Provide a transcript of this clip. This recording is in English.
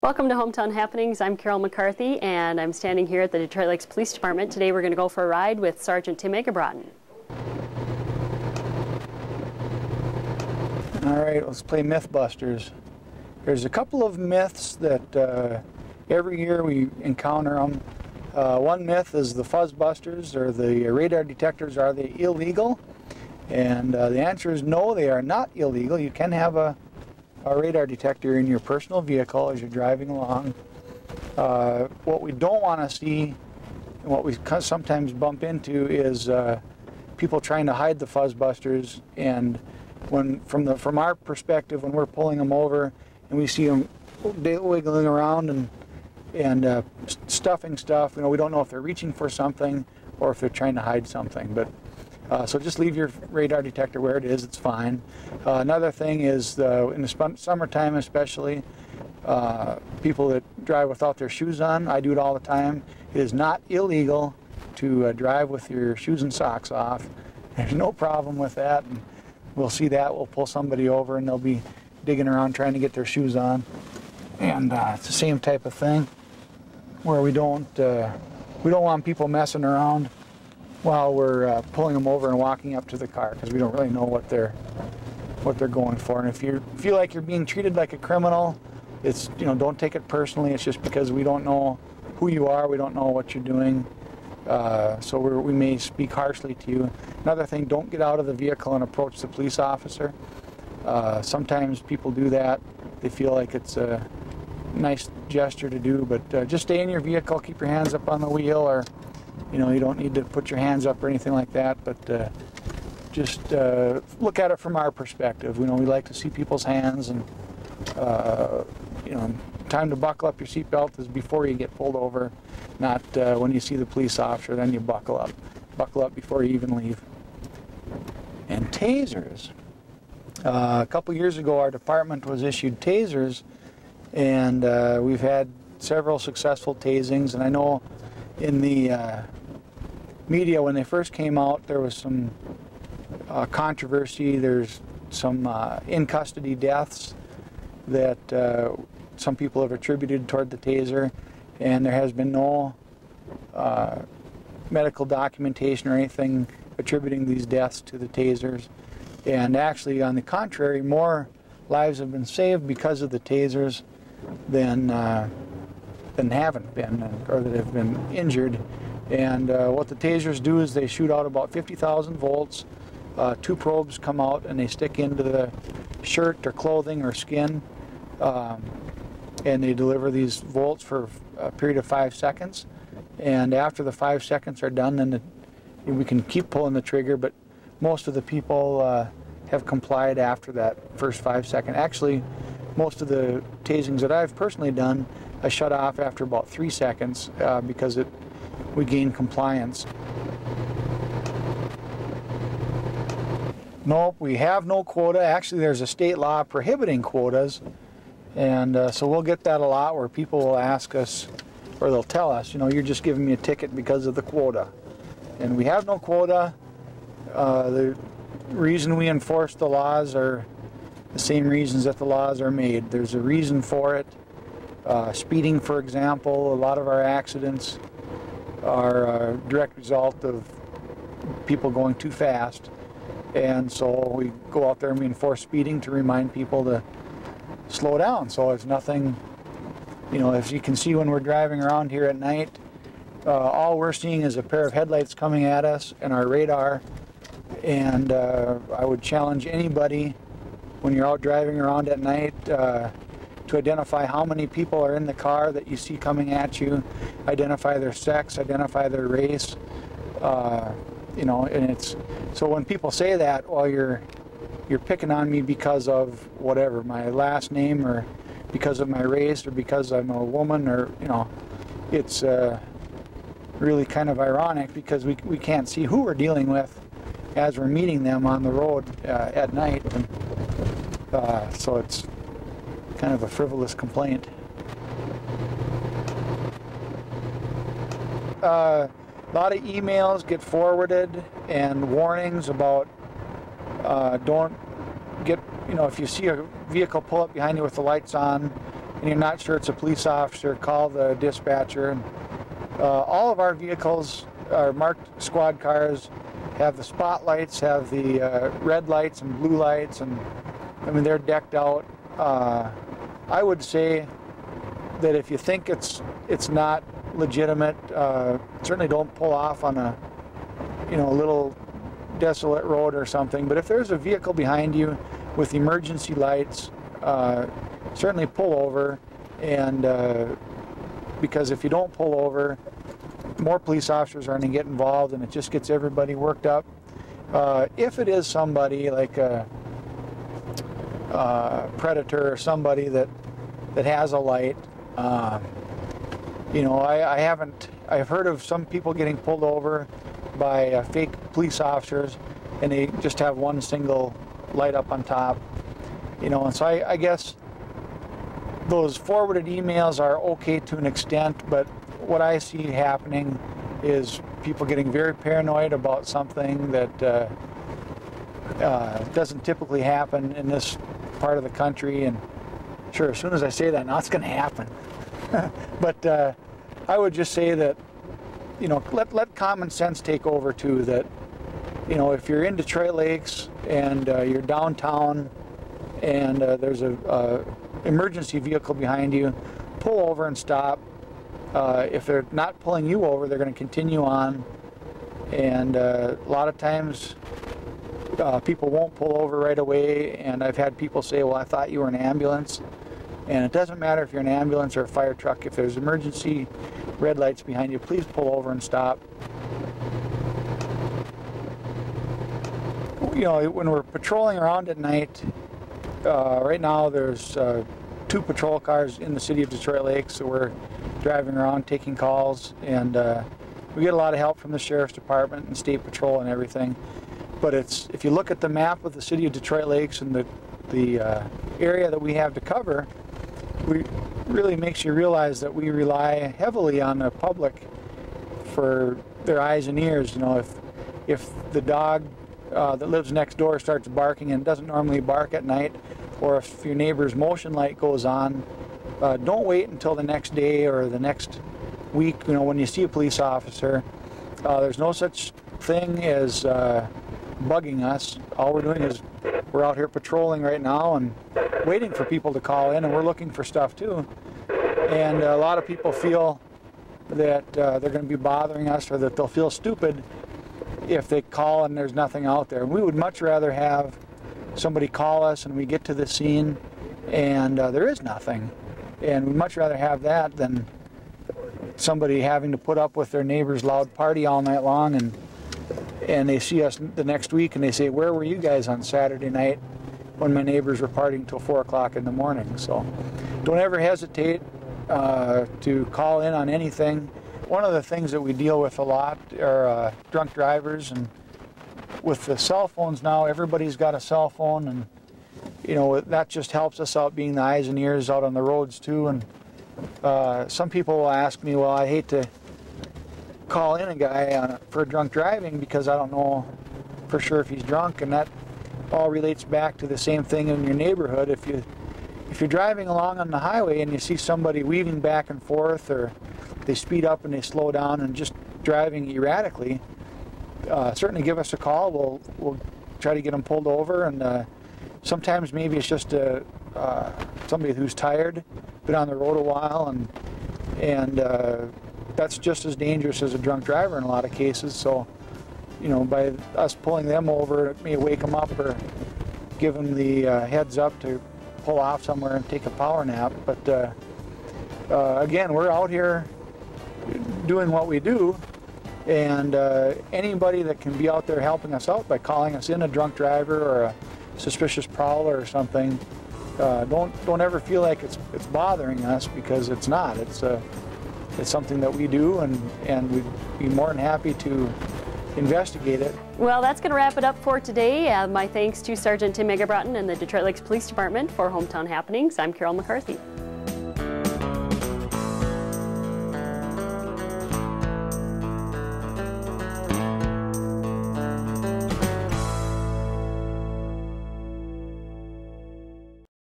Welcome to Hometown Happenings. I'm Carol McCarthy, and I'm standing here at the Detroit Lakes Police Department. Today we're going to go for a ride with Sergeant Tim Egerbrotten. All right, let's play Mythbusters. There's a couple of myths that uh, every year we encounter them. Uh, one myth is the fuzzbusters or the radar detectors, are they illegal? And uh, the answer is no, they are not illegal. You can have a a radar detector in your personal vehicle as you're driving along. Uh, what we don't want to see, and what we sometimes bump into, is uh, people trying to hide the fuzzbusters. And when, from the from our perspective, when we're pulling them over and we see them wiggling around and and uh, stuffing stuff, you know, we don't know if they're reaching for something or if they're trying to hide something. But uh, so just leave your radar detector where it is, it's fine. Uh, another thing is in the summertime especially, uh, people that drive without their shoes on, I do it all the time. It is not illegal to uh, drive with your shoes and socks off. There's no problem with that. And we'll see that, we'll pull somebody over and they'll be digging around trying to get their shoes on. And uh, it's the same type of thing where we don't, uh, we don't want people messing around while we're uh, pulling them over and walking up to the car because we don't really know what they're what they're going for. And if you feel like you're being treated like a criminal, it's you know don't take it personally. It's just because we don't know who you are, we don't know what you're doing. Uh, so we may speak harshly to you. Another thing, don't get out of the vehicle and approach the police officer. Uh, sometimes people do that. They feel like it's a nice gesture to do, but uh, just stay in your vehicle, keep your hands up on the wheel, or you know, you don't need to put your hands up or anything like that, but uh, just uh, look at it from our perspective. You know, we like to see people's hands, and uh, you know, time to buckle up your seatbelt is before you get pulled over, not uh, when you see the police officer. Then you buckle up. Buckle up before you even leave. And tasers. Uh, a couple years ago, our department was issued tasers, and uh, we've had several successful tasings. And I know in the media, when they first came out, there was some uh, controversy. There's some uh, in custody deaths that uh, some people have attributed toward the taser, and there has been no uh, medical documentation or anything attributing these deaths to the tasers. And actually, on the contrary, more lives have been saved because of the tasers than uh, than haven't been or that have been injured. And uh, what the tasers do is they shoot out about 50,000 volts. Uh, two probes come out and they stick into the shirt or clothing or skin. Um, and they deliver these volts for a period of five seconds. And after the five seconds are done, then the, we can keep pulling the trigger, but most of the people uh, have complied after that first five second. Actually, most of the tasings that I've personally done, I shut off after about three seconds uh, because it we gain compliance. Nope, we have no quota. Actually, there's a state law prohibiting quotas, and uh, so we'll get that a lot where people will ask us, or they'll tell us, you know, you're just giving me a ticket because of the quota. And we have no quota. Uh, the reason we enforce the laws are the same reasons that the laws are made. There's a reason for it. Uh, speeding, for example, a lot of our accidents are a direct result of people going too fast. And so we go out there and we enforce speeding to remind people to slow down. So it's nothing, you know, as you can see when we're driving around here at night, uh, all we're seeing is a pair of headlights coming at us and our radar. And uh, I would challenge anybody when you're out driving around at night uh, to identify how many people are in the car that you see coming at you, identify their sex, identify their race. Uh, you know, and it's so when people say that, well, you're you're picking on me because of whatever my last name or because of my race or because I'm a woman or you know, it's uh, really kind of ironic because we we can't see who we're dealing with as we're meeting them on the road uh, at night, and uh, so it's kind of a frivolous complaint. Uh, a lot of emails get forwarded and warnings about uh, don't get, you know, if you see a vehicle pull up behind you with the lights on, and you're not sure it's a police officer, call the dispatcher. And, uh, all of our vehicles are marked squad cars, have the spotlights, have the uh, red lights and blue lights, and I mean they're decked out. I would say that if you think it's it's not legitimate, uh, certainly don't pull off on a you know a little desolate road or something. But if there's a vehicle behind you with emergency lights, uh, certainly pull over. And uh, because if you don't pull over, more police officers are going to get involved, and it just gets everybody worked up. Uh, if it is somebody like a, a, predator or somebody that that has a light, um, you know, I, I, haven't. I've heard of some people getting pulled over by uh, fake police officers, and they just have one single light up on top. You know, and so I, I guess those forwarded emails are okay to an extent, but what I see happening is people getting very paranoid about something that uh, uh, doesn't typically happen in this part of the country. And sure, as soon as I say that, now it's going to happen. but uh, I would just say that, you know, let, let common sense take over too. That, you know, if you're in Detroit Lakes and uh, you're downtown and uh, there's a, a emergency vehicle behind you, pull over and stop uh, if they're not pulling you over, they're going to continue on. And uh, a lot of times, uh, people won't pull over right away. And I've had people say, "Well, I thought you were an ambulance." And it doesn't matter if you're an ambulance or a fire truck. If there's emergency red lights behind you, please pull over and stop. You know, when we're patrolling around at night, uh, right now there's uh, two patrol cars in the city of Detroit Lakes, so we're driving around taking calls, and uh, we get a lot of help from the sheriff's department and state patrol and everything. But it's if you look at the map of the city of Detroit Lakes and the the uh, area that we have to cover, we really makes you realize that we rely heavily on the public for their eyes and ears. You know, if if the dog uh, that lives next door starts barking and doesn't normally bark at night, or if your neighbor's motion light goes on, uh, don't wait until the next day or the next week. You know, when you see a police officer, uh, there's no such thing as uh, bugging us. All we're doing is we're out here patrolling right now and waiting for people to call in, and we're looking for stuff too. And a lot of people feel that uh, they're going to be bothering us or that they'll feel stupid if they call and there's nothing out there. We would much rather have somebody call us and we get to the scene and uh, there is nothing. And we'd much rather have that than somebody having to put up with their neighbor's loud party all night long and and they see us the next week and they say, where were you guys on Saturday night when my neighbors were partying till 4 o'clock in the morning? So don't ever hesitate uh, to call in on anything. One of the things that we deal with a lot are uh, drunk drivers and with the cell phones now, everybody's got a cell phone, and you know that just helps us out being the eyes and ears out on the roads too. And uh, some people will ask me, well, I hate to call in a guy on, for drunk driving because I don't know for sure if he's drunk, and that all relates back to the same thing in your neighborhood. If you if you're driving along on the highway and you see somebody weaving back and forth, or they speed up and they slow down and just driving erratically, uh, certainly give us a call. We'll we'll try to get them pulled over, and uh, sometimes maybe it's just a, uh, somebody who's tired, been on the road a while, and and uh, that's just as dangerous as a drunk driver in a lot of cases. So, you know, by us pulling them over, it may wake them up or give them the uh, heads up to pull off somewhere and take a power nap. But uh, again, we're out here doing what we do and uh, anybody that can be out there helping us out by calling us in a drunk driver or a suspicious prowler or something, uh, don't don't ever feel like it's it's bothering us because it's not. It's a uh, it's something that we do, and and we'd be more than happy to investigate it. Well, that's going to wrap it up for today. Uh, my thanks to Sergeant Tim Egerbrotten and the Detroit Lakes Police Department for Hometown Happenings. I'm Carol McCarthy.